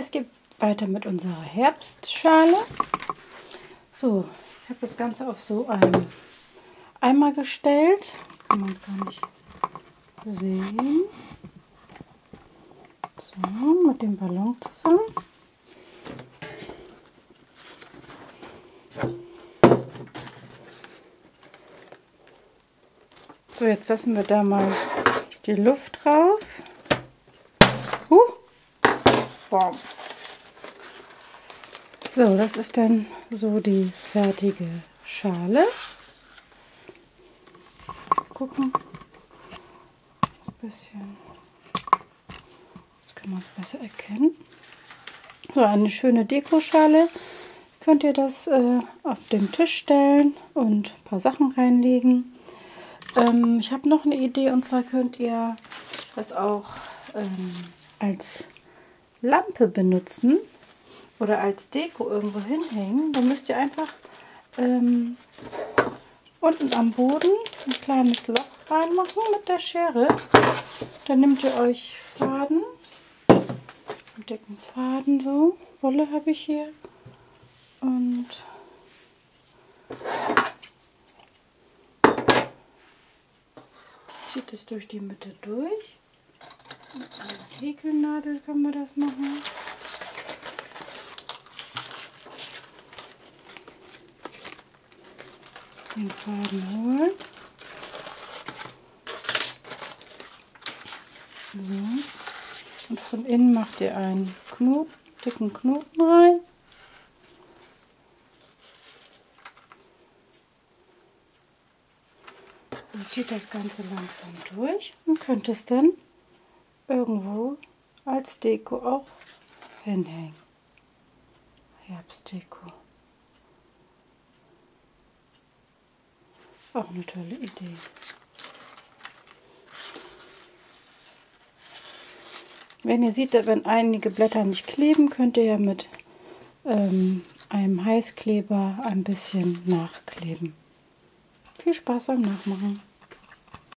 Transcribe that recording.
Es geht weiter mit unserer Herbstschale. So, ich habe das Ganze auf so einen Eimer gestellt. Kann man gar nicht sehen. So, mit dem Ballon zusammen. So, jetzt lassen wir da mal die Luft raus. Boom. So, das ist dann so die fertige Schale. Gucken. Ein bisschen. Jetzt kann man es besser erkennen. So, eine schöne Dekoschale. Könnt ihr das äh, auf den Tisch stellen und ein paar Sachen reinlegen. Ähm, ich habe noch eine Idee und zwar könnt ihr das auch ähm, als Lampe benutzen oder als Deko irgendwo hinhängen. Dann müsst ihr einfach ähm, unten am Boden ein kleines Loch reinmachen mit der Schere. Dann nehmt ihr euch Faden, einen dicken Faden so, Wolle habe ich hier und zieht es durch die Mitte durch. Mit einer Häkelnadel können wir das machen. Den Faden holen. So. Und von innen macht ihr einen Knoten, dicken Knoten rein. Dann zieht das Ganze langsam durch und könnt es dann irgendwo als Deko auch hinhängen. Herbstdeko. Auch eine tolle Idee. Wenn ihr seht, wenn einige Blätter nicht kleben, könnt ihr ja mit ähm, einem Heißkleber ein bisschen nachkleben. Viel Spaß beim Nachmachen.